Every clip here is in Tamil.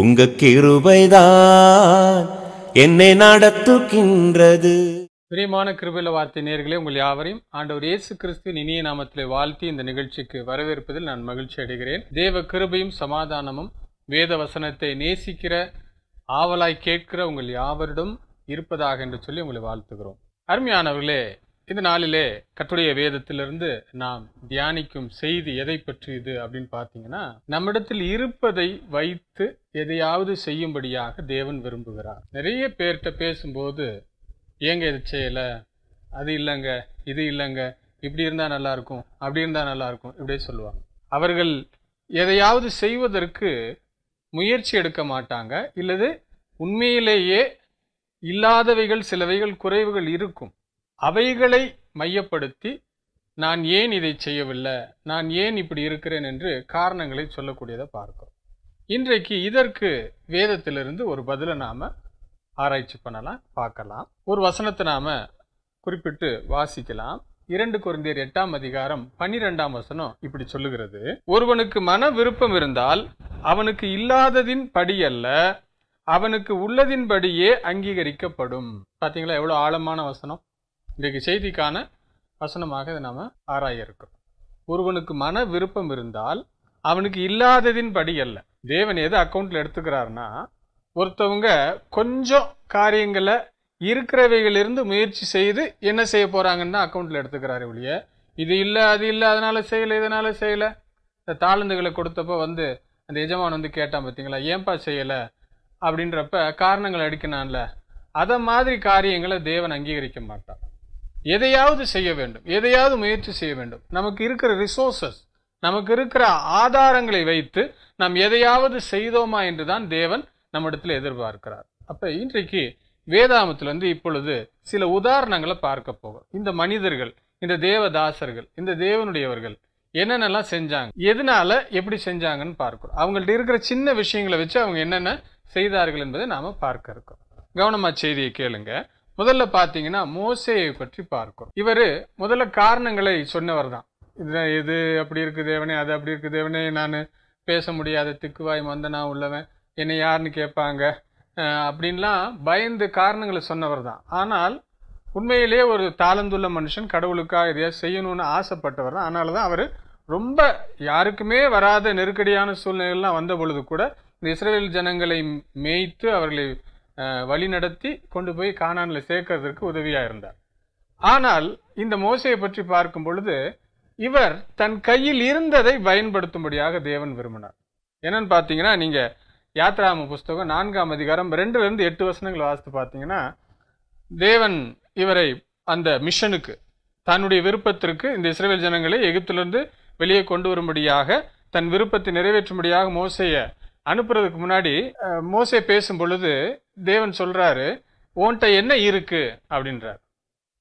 உங்க கிருபைதான் என்னை நடத்துகின்றது. பிரியமான கிருபையில வார்த்தை நேர்களே உங்கள் யாவரையும் ஆண்டவர் இயேசு கிறிஸ்துவின் இனிய நாமத்திலே வாழ்த்தி இந்த நிகழ்ச்சிக்கு வரவேற்பதில் நான் மகிழ்ச்சி அடைகிறேன். தேவ கிருபையும் சமாதானமும் வேத வசனத்தை நேசிக்கிற ஆவலாய் கேட்கிற உங்கள் யாவரிடம் இருப்பதாக என்று சொல்லி உங்களை வாழ்த்துகிறோம். அருமையானவர்களே இந்த நாளிலே கத்துடைய வேதத்திலிருந்து நாம் தியானிக்கும் செய்தி எதை பற்றியது அப்படின்னு பார்த்தீங்கன்னா நம்மிடத்தில் இருப்பதை வைத்து எதையாவது செய்யும்படியாக தேவன் விரும்புகிறார். நிறைய பேர்கிட்ட பேசும்போது ஏங்க இது செய்யலை? அது இல்லைங்க இது இல்லைங்க இப்படி இருந்தால் நல்லா இருக்கும் அப்படி இருந்தால் நல்லா இருக்கும் இப்படியே சொல்லுவாங்க. அவர்கள் எதையாவது செய்வதற்கு முயற்சி எடுக்க மாட்டாங்க இல்லது உண்மையிலேயே இல்லாதவைகள் சிலவைகள் குறைவுகள் இருக்கும். அவைகளை மையப்படுத்தி நான் ஏன் இதை செய்யவில்லை? நான் ஏன் இப்படி இருக்கிறேன் என்று காரணங்களை சொல்லக்கூடியதை பார்க்கிறோம். இன்றைக்கு இதற்கு வேதத்திலிருந்து ஒரு பதிலை நாம் ஆராய்ச்சி பண்ணலாம் பார்க்கலாம். ஒரு வசனத்தை நாம் குறிப்பிட்டு வாசிக்கலாம். இரண்டு குருந்தியர் எட்டாம் அதிகாரம் பன்னிரெண்டாம் வசனம் இப்படி சொல்லுகிறது. ஒருவனுக்கு மன விருப்பம் இருந்தால் அவனுக்கு இல்லாததின் படி அல்ல அவனுக்கு உள்ளதின்படியே அங்கீகரிக்கப்படும். பார்த்தீங்களா எவ்வளோ ஆழமான வசனம். இன்றைக்கு செய்திக்கான வசனமாக இதை நாம் ஆராய இருக்கிறோம் ஒருவனுக்கு மன விருப்பம் இருந்தால் அவனுக்கு இல்லாததின் படி அல்ல. தேவன் எது அக்கௌண்ட்டில் எடுத்துக்கிறாருன்னா ஒருத்தவங்க கொஞ்சம் காரியங்களை இருக்கிறவைகளிலிருந்து முயற்சி செய்து என்ன செய்ய போகிறாங்கன்னு தான் அக்கௌண்ட்டில் எடுத்துக்கிறாரு ஒழிய இது இல்லை அது இல்லை அதனால செய்யலை இதனால செய்யலை. இந்த தாளந்துகளை கொடுத்தப்போ வந்து அந்த எஜமான் வந்து கேட்டான் பார்த்தீங்களா ஏன்பா செய்யலை? அப்படின்றப்ப காரணங்கள் அடிக்கணான்ல அதை மாதிரி காரியங்களை தேவன் அங்கீகரிக்க மாட்டான். எதையாவது செய்ய வேண்டும். எதையாவது முயற்சி செய்ய வேண்டும். நமக்கு இருக்கிற ரிசோர்சஸ் நமக்கு இருக்கிற ஆதாரங்களை வைத்து நாம் எதையாவது செய்தோமா என்று தான் தேவன் நம்மிடத்தில் எதிர்பார்க்கிறார். அப்போ இன்றைக்கு வேதாமத்தில் வந்து இப்பொழுது சில உதாரணங்களை பார்க்க போகிறோம். இந்த மனிதர்கள் இந்த தேவதாசர்கள் இந்த தேவனுடையவர்கள் என்னென்னலாம் செஞ்சாங்க? எதனால எப்படி செஞ்சாங்கன்னு பார்க்கிறோம். அவங்கள்ட்ட இருக்கிற சின்ன விஷயங்களை வச்சு அவங்க என்னென்ன செய்தார்கள் என்பதை நாம் பார்க்க இருக்கோம். கவனமாக செய்தியை கேளுங்க. முதல்ல பார்த்தீங்கன்னா மோசையை பற்றி பார்க்கிறோம். இவர் முதல்ல காரணங்களை சொன்னவர் தான் இது இது அப்படி இருக்கு தேவனே அது அப்படி இருக்கு தேவனே நான் பேச முடியாத திக்குவாய் மந்தனா உள்ளவன் என்னை யாருன்னு கேட்பாங்க அப்படின்லாம் பயந்து காரணங்களை சொன்னவர் தான் ஆனால் உண்மையிலேயே ஒரு தாளந்துள்ள மனுஷன் கடவுளுக்காக எதையாவது செய்யணும்னு ஆசைப்பட்டவர் தான் அதனால தான் அவர் ரொம்ப யாருக்குமே வராத நெருக்கடியான சூழ்நிலைகள்லாம் வந்த பொழுது கூட இந்த இஸ்ரேல் ஜனங்களை மேய்த்து அவர்களை வழிநடத்தி கொண்டு போய் கானானில் சேர்க்கறதற்கு உதவியாக இருந்தார் ஆனால் இந்த மோசையை பற்றி பார்க்கும் பொழுது இவர் தன் கையில் இருந்ததை பயன்படுத்தும்படியாக தேவன் விரும்பினார். என்னன்னு பார்த்தீங்கன்னா நீங்கள் யாத்ராம புஸ்தகம் நான்காம் அதிகாரம் ரெண்டுலேருந்து எட்டு வசனங்கள் வாசித்து பார்த்தீங்கன்னா தேவன் இவரை அந்த மிஷனுக்கு தன்னுடைய விருப்பத்திற்கு இந்த இஸ்ரேல் ஜனங்களை எகிப்திலிருந்து வெளியே கொண்டு வரும்படியாக தன் விருப்பத்தை நிறைவேற்றும்படியாக மோசையை அனுப்புறதுக்கு முன்னாடி மோசே பேசும் பொழுது தேவன் சொல்றாரு ஓன்ட்ட என்ன இருக்கு? அப்படின்றார்.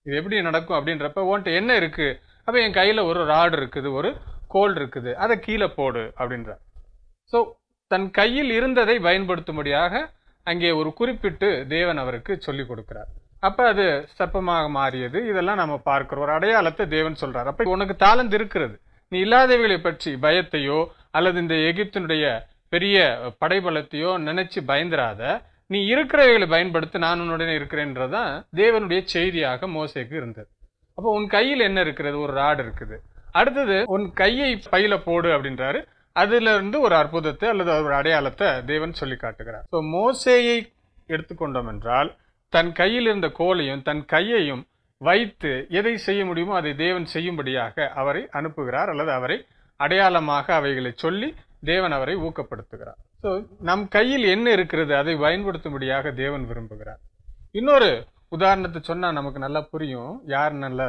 இது எப்படி நடக்கும்? அப்படின்றப்ப ஓன்ட்ட என்ன இருக்கு? அப்ப என் கையில ஒரு ராடு இருக்குது ஒரு கோல் இருக்குது. அதை கீழே போடு அப்படின்றார். ஸோ தன் கையில் இருந்ததை பயன்படுத்தும்படியாக அங்கே ஒரு குறிப்பிட்டு தேவன் அவருக்கு சொல்லிக் கொடுக்கிறார். அப்ப அது சப்பமாக மாறியது. இதெல்லாம் நம்ம பார்க்கிறோம். ஒரு அடையாளத்தை தேவன் சொல்றார். அப்ப உனக்கு தாளந்து இருக்கிறது. நீ இல்லாதவைகளை பற்றி பயத்தையோ அல்லது இந்த எகிப்தினுடைய பெரிய படைபலத்தையோ நினைச்சு பயந்துராத நீ இருக்கிறவைகளை பயன்படுத்தி நான் உன்னுடனே இருக்கிறேன்றதான் தேவனுடைய செய்தியாக மோசைக்கு இருந்தது. அப்போ உன் கையில் என்ன இருக்கிறது? ஒரு ராடு இருக்குது. அடுத்தது உன் கையை பையில போடு அப்படின்றாரு. அதுல இருந்து ஒரு அற்புதத்தை அல்லது ஒரு அடையாளத்தை தேவன் சொல்லி காட்டுகிறார் ஸோ மோசேயை எடுத்துக்கொண்டோம் என்றால் தன் கையில் இருந்த கோலையும் தன் கையையும் வைத்து எதை செய்ய முடியுமோ அதை தேவன் செய்யும்படியாக அவரை அனுப்புகிறார் அல்லது அவரை அடையாளமாக அவைகளை சொல்லி தேவன் அவரை ஊக்கப்படுத்துகிறார். ஸோ நம் கையில் என்ன இருக்கிறது? அதை பயன்படுத்தும்படியாக தேவன் விரும்புகிறார். இன்னொரு உதாரணத்தை சொன்னால் நமக்கு நல்லா புரியும். யார் நல்லா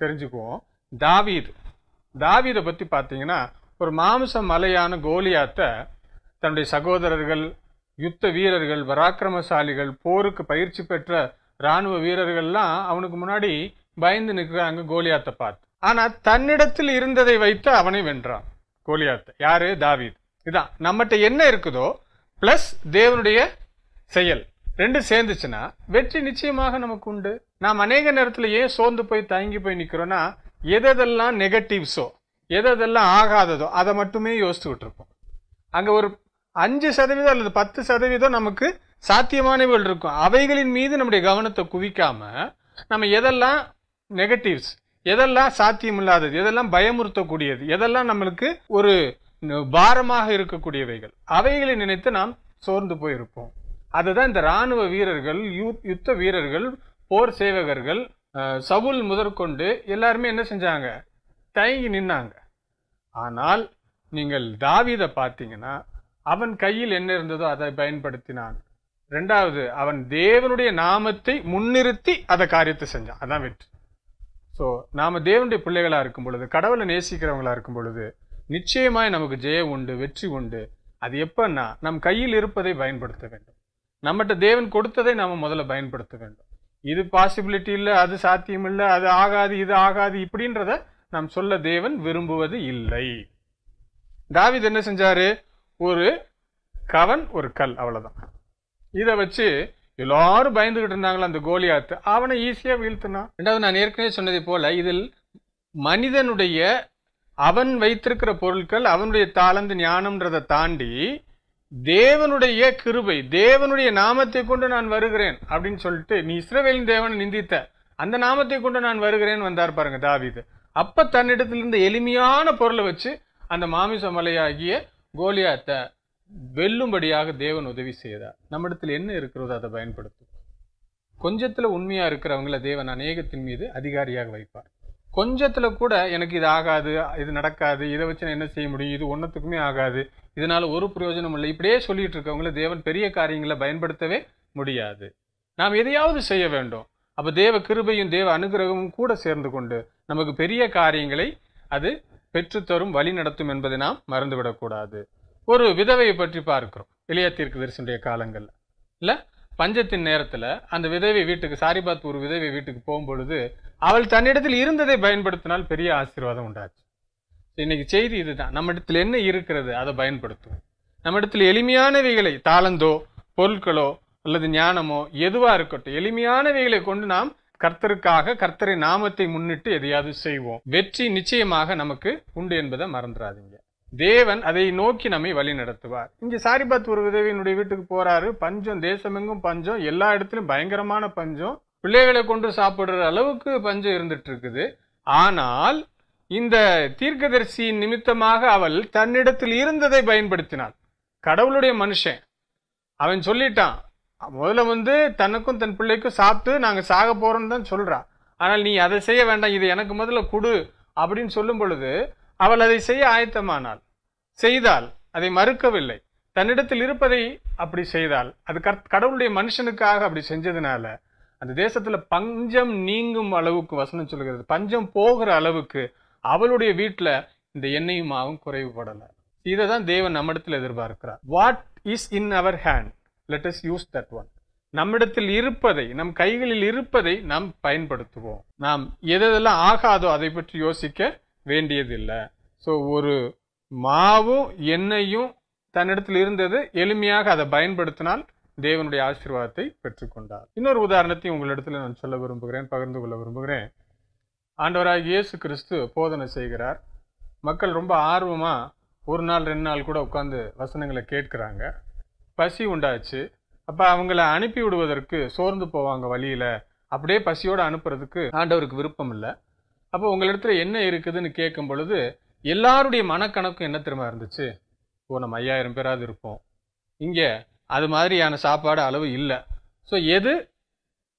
தெரிஞ்சுக்குவோம். தாவீது. தாவீதை பற்றி பார்த்தீங்கன்னா ஒரு மாம்ச மலையான கோலியாத்தை தன்னுடைய சகோதரர்கள் யுத்த வீரர்கள் பராக்கிரமசாலிகள் போருக்கு பயிற்சி பெற்ற ராணுவ வீரர்கள்லாம் அவனுக்கு முன்னாடி பயந்து நிற்கிறாங்க கோலியாத்தை பார்த்து. ஆனால் தன்னிடத்தில் இருந்ததை வைத்து அவனை வென்றான். கோலியாத்தை. யாரு? தாவீது. இதான். நம்மகிட்ட என்ன இருக்குதோ பிளஸ் தேவனுடைய செயல். ரெண்டு சேர்ந்துச்சுன்னா வெற்றி நிச்சயமாக நமக்கு உண்டு. நாம் அநேக நேரத்தில் ஏன் சோர்ந்து போய் தயங்கி போய் நிற்கிறோன்னா எதெல்லாம் நெகட்டிவ்ஸோ எதெல்லாம் ஆகாததோ அதை மட்டுமே யோசித்துக்கிட்டு இருப்போம் அங்கே ஒரு அஞ்சு சதவீதம் அல்லது பத்து சதவீதம் நமக்கு சாத்தியமானவைகள் இருக்கும். அவைகளின் மீது நம்முடைய கவனத்தை குவிக்காம நம்ம எதெல்லாம் நெகட்டிவ்ஸ் எதெல்லாம் சாத்தியமில்லாதது எதெல்லாம் பயமுறுத்தக்கூடியது எதெல்லாம் நம்மளுக்கு ஒரு பாரமாக இருக்கக்கூடியவைகள் அவைகளை நினைத்து நாம் சோர்ந்து போயிருப்போம். அதுதான் இந்த ராணுவ வீரர்கள் யுத்த வீரர்கள் போர் சேவகர்கள் சவுல் முதற்கொண்டு எல்லாருமே என்ன செஞ்சாங்க? தயங்கி நின்னாங்க. ஆனால் நீங்கள் தாவிதை பார்த்தீங்கன்னா அவன் கையில் என்ன இருந்ததோ அதை பயன்படுத்தினான். ரெண்டாவது அவன் தேவனுடைய நாமத்தை முன்னிறுத்தி அதை காரியத்தை செஞ்சான். அதான் வெற்றி. ஸோ நாம் தேவனுடைய பிள்ளைகளாக இருக்கும் பொழுது கடவுளை நேசிக்கிறவங்களா இருக்கும் பொழுது நிச்சயமாய் நமக்கு ஜெயம் உண்டு வெற்றி உண்டு. அது எப்பன்னா நம் கையில் இருப்பதை பயன்படுத்த வேண்டும். நம்மகிட்ட தேவன் கொடுத்ததை நாம் முதல்ல பயன்படுத்த வேண்டும். இது பாசிபிலிட்டி இல்லை அது சாத்தியம் இல்லை அது ஆகாது இது ஆகாது இப்படின்றத நாம் சொல்ல தேவன் விரும்புவது இல்லை. தாவித் என்ன செஞ்சாரு? ஒரு கவன் ஒரு கல் அவ்வளோதான் இதை வச்சு எல்லாரும் பயந்துகிட்டு இருந்தாங்களா அந்த கோலியாத்து? அவனை ஈஸியாக வீழ்த்தினான் ரெண்டாவது நான் ஏற்கனவே சொன்னதை போல இதில் மனிதனுடைய அவன் வைத்திருக்கிற பொருட்கள் அவனுடைய தாளந்து ஞானம்ன்றதை தாண்டி தேவனுடைய கிருபை தேவனுடைய நாமத்தை கொண்டு நான் வருகிறேன் அப்படின்னு சொல்லிட்டு நீ இஸ்ரவேலின் தேவனை நிந்தித்த அந்த நாமத்தை கொண்டு நான் வருகிறேன் வந்தார் பாருங்க தாவிது. அப்ப தன்னிடத்திலிருந்து எளிமையான பொருளை வச்சு அந்த மாமிச மலையாகிய கோலியாத்தை வெல்லும்படியாக தேவன் உதவி செய்தார். நம்மிடத்தில் என்ன இருக்கிறதோ அதை பயன்படுத்தும். கொஞ்சத்தில் உண்மையாக இருக்கிறவங்கள தேவன் அநேகத்தின் மீது அதிகாரியாக வைப்பார். கொஞ்சத்தில் கூட எனக்கு இது ஆகாது இது நடக்காது இதை வச்சு நான் என்ன செய்ய முடியும் இது ஒன்றத்துக்குமே ஆகாது இதனால் ஒரு பிரயோஜனம் இல்லை. இப்படியே சொல்லிட்டு இருக்கவங்கள தேவன் பெரிய காரியங்களை பயன்படுத்தவே முடியாது. நாம் எதையாவது செய்ய வேண்டும். அப்போ தேவ கிருபையும் தேவ அனுகிரகமும் கூட சேர்ந்து கொண்டு நமக்கு பெரிய காரியங்களை அது பெற்றுத்தரும் வழி நடத்தும் என்பதை நாம் மறந்துவிடக்கூடாது. ஒரு விதவையை பற்றி பார்க்கிறோம். இளைய தீர்க்க தரிசனுடைய இல்லை பஞ்சத்தின் நேரத்தில் அந்த விதவை வீட்டுக்கு சாரிபாத் ஒரு விதவை வீட்டுக்கு போகும்பொழுது அவள் தன்னிடத்தில் இருந்ததை பயன்படுத்தினால் பெரிய ஆசீர்வாதம் உண்டாச்சு. இன்னைக்கு செய்தி இதுதான். நம்ம இடத்துல என்ன இருக்கிறது அதை பயன்படுத்துவோம். நம்ம இடத்துல எளிமையானவைகளை தாளந்தோ பொருட்களோ அல்லது ஞானமோ எதுவா இருக்கட்டும் எளிமையானவைகளை கொண்டு நாம் கர்த்தருக்காக கர்த்தரை நாமத்தை முன்னிட்டு எதையாவது செய்வோம். வெற்றி நிச்சயமாக நமக்கு உண்டு என்பதை மறந்துடாதீங்க. தேவன் அதை நோக்கி நம்மை வழி நடத்துவார். இங்கே சாரிபாத் ஒரு விதவியினுடைய வீட்டுக்கு போறாரு. பஞ்சம் தேசமெங்கும் பஞ்சம் எல்லா இடத்துலையும் பயங்கரமான பஞ்சம். பிள்ளைகளை கொண்டு சாப்பிடுற அளவுக்கு பஞ்சம் இருந்துட்டு இருக்குது ஆனால் இந்த தீர்க்கதரிசியின் நிமித்தமாக அவள் தன்னிடத்தில் இருந்ததை பயன்படுத்தினாள். கடவுளுடைய மனுஷன். அவன் சொல்லிட்டான் முதல்ல வந்து தனக்கும் தன் பிள்ளைக்கும் சாப்பிட்டு நாங்கள் சாக போறோம்னு தான் சொல்றான் ஆனால் நீ அதை செய்ய வேண்டாம் இது எனக்கு முதல்ல கொடு அப்படின்னு சொல்லும் பொழுது அவள் அதை செய்ய ஆயத்தமானாள். செய்தால் அதை மறுக்கவில்லை. தன்னிடத்தில் இருப்பதை அப்படி செய்தால் அது கர்த்- கடவுளுடைய மனுஷனுக்காக அப்படி செஞ்சதுனால அந்த தேசத்துல பஞ்சம் நீங்கும் அளவுக்கு வசனம் சொல்கிறது பஞ்சம் போகிற அளவுக்கு அவளுடைய வீட்டுல இந்த எண்ணெயும் மாவும் குறைவுபடலை இதை தான் தேவன் நம்மிடத்தில் எதிர்பார்க்கிறார். What is in our hand let us use that one நம்மிடத்தில் இருப்பதை நம் கைகளில் இருப்பதை நாம் பயன்படுத்துவோம். நாம் எதெல்லாம் ஆகாதோ அதை பற்றி யோசிக்க வேண்டியதில்லை. ஸோ ஒரு மாவும் எண்ணெயும் தன்னிடத்தில் இருந்தது. எளிமையாக அதை பயன்படுத்தினால் தேவனுடைய ஆசீர்வாதத்தை பெற்றுக்கொண்டார். இன்னொரு உதாரணத்தையும் உங்களிடத்தில் நான் சொல்ல விரும்புகிறேன் பகிர்ந்து கொள்ள விரும்புகிறேன். ஆண்டவராக இயேசு கிறிஸ்து போதனை செய்கிறார். மக்கள் ரொம்ப ஆர்வமாக ஒரு நாள் ரெண்டு நாள் கூட உட்காந்து வசனங்களை கேட்குறாங்க. பசி உண்டாச்சு. அப்போ அவங்கள அனுப்பி விடுவதற்கு சோர்ந்து போவாங்க வழியில். அப்படியே பசியோடு அனுப்புறதுக்கு ஆண்டவருக்கு விருப்பம் இல்லை. அப்போ உங்களிடத்துல என்ன இருக்குதுன்னு கேட்கும் பொழுது எல்லாருடைய மனக்கணக்கும் என்ன திரும்ப இருந்துச்சு? ஓ நம்ம ஐயாயிரம் பேராவது இருப்போம். இங்கே அது மாதிரியான சாப்பாடு அளவு இல்லை. ஸோ எது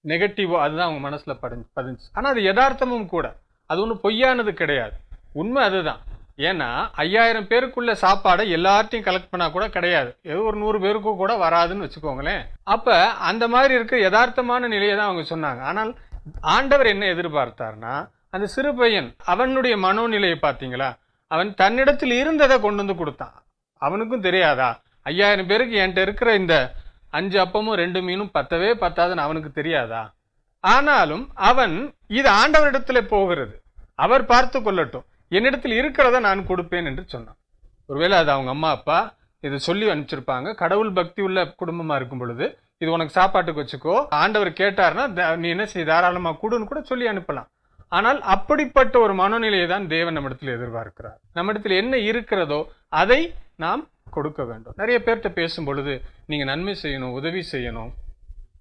நெகட்டிவோ அதுதான் அவங்க மனசில் பதிஞ்சு பதிஞ்சு. ஆனால் அது யதார்த்தமும் கூட. அது ஒன்றும் பொய்யானது கிடையாது. உண்மை அதுதான். ஏன்னா ஐயாயிரம் பேருக்குள்ள சாப்பாடை எல்லார்ட்டையும் கலெக்ட் பண்ணால் கூட கிடையாது. ஏதோ ஒரு நூறு பேருக்கும் கூட வராதுன்னு வச்சுக்கோங்களேன். அப்போ அந்த மாதிரி இருக்க யதார்த்தமான நிலையை தான் அவங்க சொன்னாங்க. ஆனால் ஆண்டவர் என்ன எதிர்பார்த்தார்னா அந்த சிறு பையன் அவனுடைய மனோநிலையை பார்த்தீங்களா? அவன் தன்னிடத்தில் இருந்ததை கொண்டு வந்து கொடுத்தான். அவனுக்கும் தெரியாதா? ஐயாயிரம் பேருக்கு என்கிட்ட இருக்கிற இந்த அஞ்சு அப்பமும் ரெண்டு மீனும் பத்தவே பத்தாதுன்னு அவனுக்கு தெரியாதா? ஆனாலும் அவன் இது ஆண்டவரிடத்துல போகிறது. அவர் பார்த்து கொள்ளட்டும். என்னிடத்தில் இருக்கிறத நான் கொடுப்பேன் என்று சொன்னான். ஒருவேளை அது அவங்க அம்மா அப்பா இதை சொல்லி அனுப்பிச்சிருப்பாங்க. கடவுள் பக்தி உள்ள குடும்பமா இருக்கும் பொழுது இது உனக்கு சாப்பாட்டுக்கு வச்சுக்கோ. ஆண்டவர் கேட்டார்னா த- நீ என்ன செய்? தாராளமா கூடுன்னு கூட சொல்லி அனுப்பலாம். ஆனால் அப்படிப்பட்ட ஒரு மனநிலையை தான் தேவன் நம்மிடத்தில் எதிர்பார்க்கிறார். நம்மிடத்தில் என்ன இருக்கிறதோ அதை நாம் கொடுக்க வேண்டும். நிறைய பேர்கிட்ட பேசும் பொழுது நீங்கள் நன்மை செய்யணும் உதவி செய்யணும்.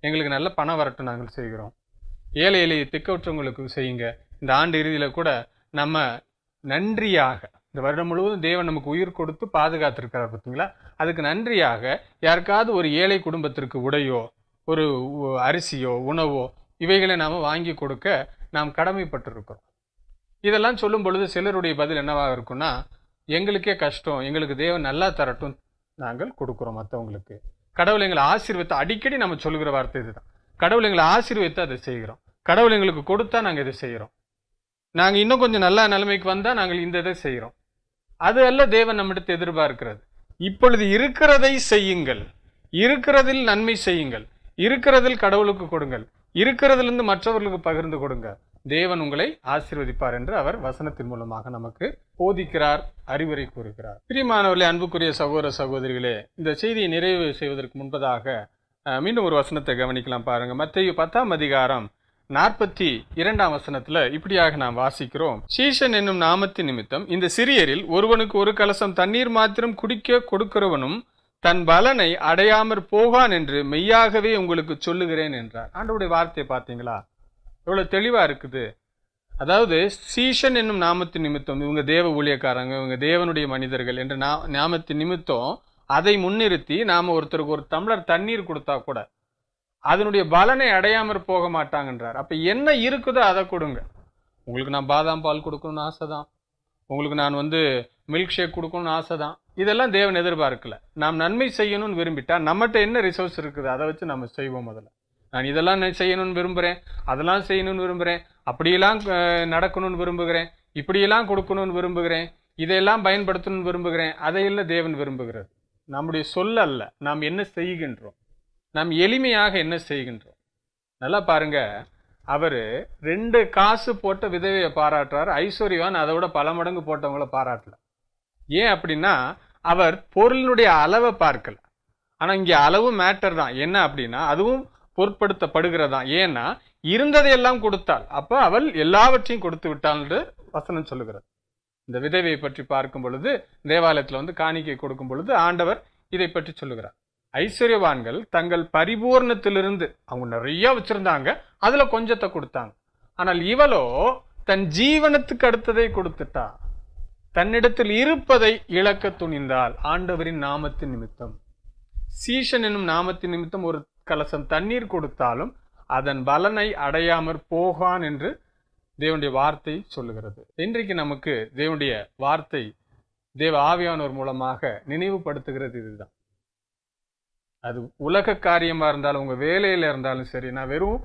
எங்களுக்கு நல்ல பணம் வரட்டும் நாங்கள் செய்கிறோம். ஏழை எளிய திக்கற்றவங்களுக்கு செய்யுங்க. இந்த ஆண்டு இறுதியில் கூட நம்ம நன்றியாக இந்த வருடம் முழுவதும் தேவன் நமக்கு உயிர் கொடுத்து பாதுகாத்திருக்கிறார் பார்த்தீங்களா? அதுக்கு நன்றியாக யாருக்காவது ஒரு ஏழை குடும்பத்திற்கு உடையோ ஒரு அரிசியோ உணவோ இவைகளை நாம் வாங்கி கொடுக்க நாம் கடமைப்பட்டிருக்கிறோம். இதெல்லாம் சொல்லும் பொழுது சிலருடைய பதில் என்னவாக இருக்கும்னா எங்களுக்கே கஷ்டம் எங்களுக்கு தேவன் நல்லா தரட்டும் நாங்கள் கொடுக்குறோம் மற்றவங்களுக்கு கடவுள் எங்களை ஆசீர்வத்தை அடிக்கடி நம்ம சொல்கிற வார்த்தை இதுதான். கடவுள் எங்களை ஆசீர்வத்தை அதை செய்கிறோம். கடவுள் எங்களுக்கு கொடுத்தா நாங்கள் இதை செய்கிறோம். நாங்கள் இன்னும் கொஞ்சம் நல்ல நிலைமைக்கு வந்தால் நாங்கள் இந்த இதை செய்கிறோம். அது அல்ல தேவன் நம்மிடத்தை எதிர்பார்க்கிறது. இப்பொழுது இருக்கிறதை செய்யுங்கள். இருக்கிறதில் நன்மை செய்யுங்கள். இருக்கிறதில் கடவுளுக்கு கொடுங்கள். இருக்கிறதுலேருந்து மற்றவர்களுக்கு பகிர்ந்து கொடுங்க. தேவன் உங்களை ஆசீர்வதிப்பார் என்று அவர் வசனத்தின் மூலமாக நமக்கு போதிக்கிறார் அறிவுரை கூறுகிறார். பிரியமானவர்களே அன்புக்குரிய சகோதர சகோதரிகளே இந்த செய்தியை நிறைவு செய்வதற்கு முன்பதாக மீண்டும் ஒரு வசனத்தை கவனிக்கலாம் பாருங்க. மத்திய பத்தாம் அதிகாரம் நாற்பத்தி இரண்டாம் வசனத்துல இப்படியாக நாம் வாசிக்கிறோம். சீஷன் என்னும் நாமத்தின் நிமித்தம் இந்த சிறியரில் ஒருவனுக்கு ஒரு கலசம் தண்ணீர் மாத்திரம் குடிக்க கொடுக்கிறவனும் தன் பலனை அடையாமற் போகான் என்று மெய்யாகவே உங்களுக்கு சொல்லுகிறேன் என்றார். ஆண்டவுடைய வார்த்தையை பார்த்தீங்களா? எவ்வளோ தெளிவாக இருக்குது. அதாவது சீஷன் என்னும் நாமத்தின் நிமித்தம் இவங்க தேவ ஊழியக்காரங்க இவங்க தேவனுடைய மனிதர்கள் என்ற நா நாமத்தின் நிமித்தம் அதை முன்னிறுத்தி நாம் ஒருத்தருக்கு ஒரு டம்ளர் தண்ணீர் கொடுத்தா கூட அதனுடைய பலனை அடையாமற் போக மாட்டாங்கன்றார். அப்போ என்ன இருக்குதோ அதை கொடுங்க. உங்களுக்கு நான் பாதாம் பால் கொடுக்கணும்னு ஆசை தான் உங்களுக்கு நான் வந்து மில்க் ஷேக் கொடுக்கணும்னு ஆசை தான் இதெல்லாம் தேவன் எதிர்பார்க்கல. நாம் நன்மை செய்யணும்னு விரும்பிட்டால் நம்மகிட்ட என்ன ரிசோர்ஸ் இருக்குது? அதை வச்சு நம்ம செய்வோம் முதல்ல. நான் இதெல்லாம் செய்யணும்னு விரும்புகிறேன் அதெல்லாம் செய்யணும்னு விரும்புகிறேன் அப்படியெல்லாம் நடக்கணும்னு விரும்புகிறேன். இப்படியெல்லாம் கொடுக்கணும்னு விரும்புகிறேன். இதையெல்லாம் பயன்படுத்தணும்னு விரும்புகிறேன். அதையெல்லாம் தேவன் விரும்புகிறது நம்முடைய சொல்ல அல்ல. நாம் என்ன செய்கின்றோம்? நாம் எளிமையாக என்ன செய்கின்றோம்? நல்லா பாருங்கள் அவர் ரெண்டு காசு போட்ட விதவையை பாராட்டுறாரு. ஐஸ்வர்யவான் அதை விட பல மடங்கு போட்டவங்கள பாராட்டல. ஏன் அப்படின்னா அவர் பொருளினுடைய அளவை பார்க்கல. ஆனால் இங்கே அளவு மேட்டர் தான். என்ன அப்படின்னா அதுவும் பொருட்படுத்தப்படுகிறதா? ஏன்னா இருந்ததையெல்லாம் கொடுத்தாள். அப்போ அவள் எல்லாவற்றையும் கொடுத்து விட்டாள் என்று வசனம் சொல்லுகிறது. இந்த விதவையை பற்றி பார்க்கும் பொழுது தேவாலயத்தில் வந்து காணிக்கை கொடுக்கும் பொழுது ஆண்டவர் இதை பற்றி சொல்லுகிறார். ஐஸ்வர்யவான்கள் தங்கள் பரிபூர்ணத்திலிருந்து அவங்க நிறைய வச்சுருந்தாங்க அதில் கொஞ்சத்தை கொடுத்தாங்க. ஆனால் இவளோ தன் ஜீவனத்துக்கு அடுத்ததை கொடுத்துட்டா. தன்னிடத்தில் இருப்பதை இழக்க துணிந்தால் ஆண்டவரின் நாமத்தின் நிமித்தம். சீஷன் என்னும் நாமத்தின் நிமித்தம் ஒரு கலசம் தண்ணீர் கொடுத்தாலும் அதன் பலனை அடையாமற் போகான் என்று தேவனுடைய வார்த்தை சொல்லுகிறது. இன்றைக்கு நமக்கு தேவனுடைய வார்த்தை தேவ ஆவியானோர் மூலமாக நினைவுபடுத்துகிறது இதுதான். அது உலக காரியமாக இருந்தாலும் உங்கள் வேலையில் இருந்தாலும் சரி நான் வெறும்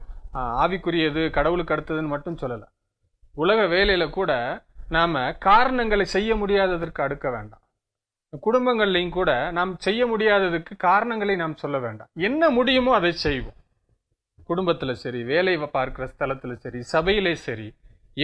ஆவிக்குரியது கடவுளுக்கு அடுத்ததுன்னு மட்டும் சொல்லலை. உலக வேலையில் கூட நாம் காரணங்களை செய்ய முடியாததற்கு அடுக்க வேண்டாம். குடும்பங்கள்லையும் கூட நாம் செய்ய முடியாததுக்கு காரணங்களை நாம் சொல்ல வேண்டாம். என்ன முடியுமோ அதை செய்வோம். குடும்பத்தில் சரி வேலை பார்க்குற ஸ்தலத்தில் சரி சபையிலே சரி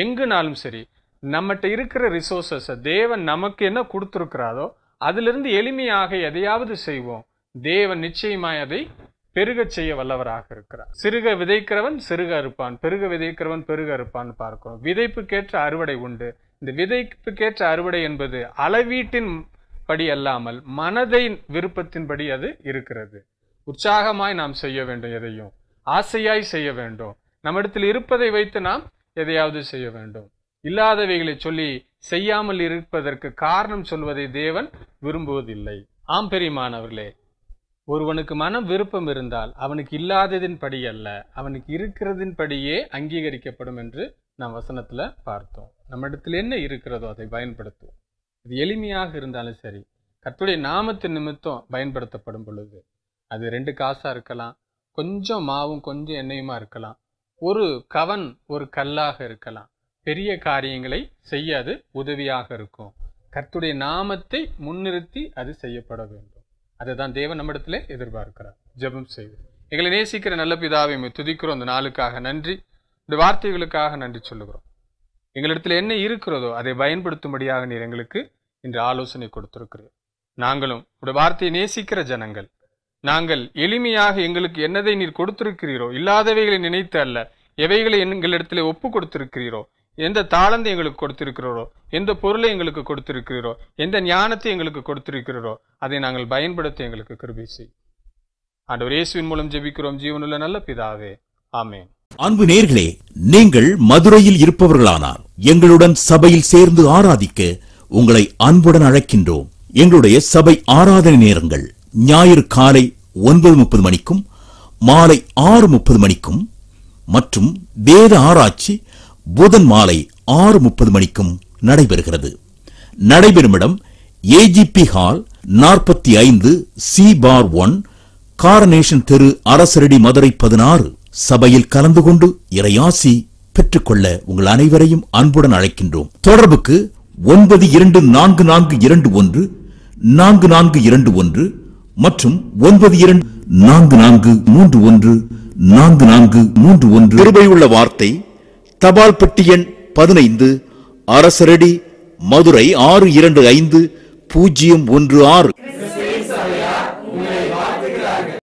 எங்குனாலும் சரி நம்மகிட்ட இருக்கிற ரிசோர்சஸை தேவன் நமக்கு என்ன கொடுத்துருக்கிறாரோ அதிலிருந்து எளிமையாக எதையாவது செய்வோம். தேவன் நிச்சயமாய் அதை பெருகச் செய்ய வல்லவராக இருக்கிறார். சிறுக விதைக்கிறவன் சிறுக அறுப்பான் பெருக விதைக்கிறவன் பெருக அறுப்பான் பார்க்கிறோம். விதைப்புக்கேற்ற அறுவடை உண்டு. இந்த விதைப்புக்கேற்ற அறுவடை என்பது அளவீட்டின் படி அல்லாமல் மனதை விருப்பத்தின்படி அது இருக்கிறது. உற்சாகமாய் நாம் செய்ய வேண்டும் எதையும். ஆசையாய் செய்ய வேண்டும். நம்மிடத்தில் இருப்பதை வைத்து நாம் எதையாவது செய்ய வேண்டும். இல்லாதவைகளை சொல்லி செய்யாமல் இருப்பதற்கு காரணம் சொல்வதை தேவன் விரும்புவதில்லை. ஆம் பெரியமானவர்களே ஒருவனுக்கு மனம் விருப்பம் இருந்தால் அவனுக்கு இல்லாததின் படி அல்ல அவனுக்கு இருக்கிறதின் படியே அங்கீகரிக்கப்படும் என்று நாம் வசனத்தில் பார்த்தோம். நம்மிடத்தில் என்ன இருக்கிறதோ அதை பயன்படுத்துவோம். இது எளிமையாக இருந்தாலும் சரி கர்த்தருடைய நாமத்தின் நிமித்தம் பயன்படுத்தப்படும் பொழுது அது ரெண்டு காசாக இருக்கலாம் கொஞ்சம் மாவும் கொஞ்சம் எண்ணெயுமா இருக்கலாம் ஒரு கவன் ஒரு கல்லாக இருக்கலாம். பெரிய காரியங்களை செய்ய அது உதவியாக இருக்கும். கர்த்துடைய நாமத்தை முன்னிறுத்தி அது செய்யப்பட வேண்டும். அதை தான் தேவன் நம்மிடத்திலே எதிர்பார்க்கிறார். ஜெபம் செய்வோம். எங்களை நேசிக்கிற நல்ல பிதாவை துதிக்கிறோம். அந்த நாளுக்காக நன்றி. இந்த வார்த்தைகளுக்காக நன்றி சொல்லுகிறோம். எங்களிடத்தில் என்ன இருக்கிறதோ அதை பயன்படுத்தும்படியாக நீர் எங்களுக்கு இன்று ஆலோசனை கொடுத்திருக்கிறீர். நாங்களும் உடைய வார்த்தையை நேசிக்கிற ஜனங்கள். நாங்கள் எளிமையாக எங்களுக்கு என்னதை நீர் கொடுத்திருக்கிறீரோ இல்லாதவைகளை நினைத்து அல்ல எவைகளை எங்களிடத்தில் ஒப்பு கொடுத்திருக்கிறீரோ எந்த தாளந்தை எங்களுக்கு கொடுத்திருக்கிறோரோ எந்த பொருளை எங்களுக்கு கொடுத்திருக்கிறீரோ எந்த ஞானத்தை எங்களுக்கு கொடுத்திருக்கிறீரோ அதை நாங்கள் பயன்படுத்த எங்களுக்கு கிருபை செய். ஆண்டவர் இயேசுவின் மூலம் ஜெபிக்கிறோம். ஜீவனுள்ள நல்ல பிதாவே. ஆமேன். அன்பு நேர்களே நீங்கள் மதுரையில் இருப்பவர்களானார் எங்களுடன் சபையில் சேர்ந்து ஆராதிக்க உங்களை அன்புடன் அழைக்கின்றோம். எங்களுடைய சபை ஆராதனை நேரங்கள் ஞாயிறு காலை ஒன்பது முப்பது மணிக்கும் மாலை ஆறு முப்பது மணிக்கும் மற்றும் வேத ஆராய்ச்சி புதன் மாலை ஆறு முப்பது மணிக்கும் நடைபெறுகிறது. நடைபெறும் இடம் ஏஜிபி ஹால் நாற்பத்தி ஐந்து சி பார் ஒன் காரனேஷன் தெரு அரசரடி மதுரை பதினாறு. சபையில் கலந்து கொண்டு இறையாசி பெற்றுக்கொள்ள உங்கள் அனைவரையும் அன்புடன் அழைக்கின்றோம். தொடர்புக்கு ஒன்பது இரண்டு நான்கு நான்கு இரண்டு ஒன்று நான்கு நான்கு இரண்டு ஒன்று மற்றும் ஒன்பது இரண்டு நான்கு நான்கு மூன்று ஒன்று நான்கு நான்கு மூன்று ஒன்று. கிருபையுள்ள வார்த்தை தபால் பெட்டி எண் பதினைந்து அரசரடி மதுரை ஆறு இரண்டு ஐந்து பூஜ்ஜியம் ஒன்று ஆறு.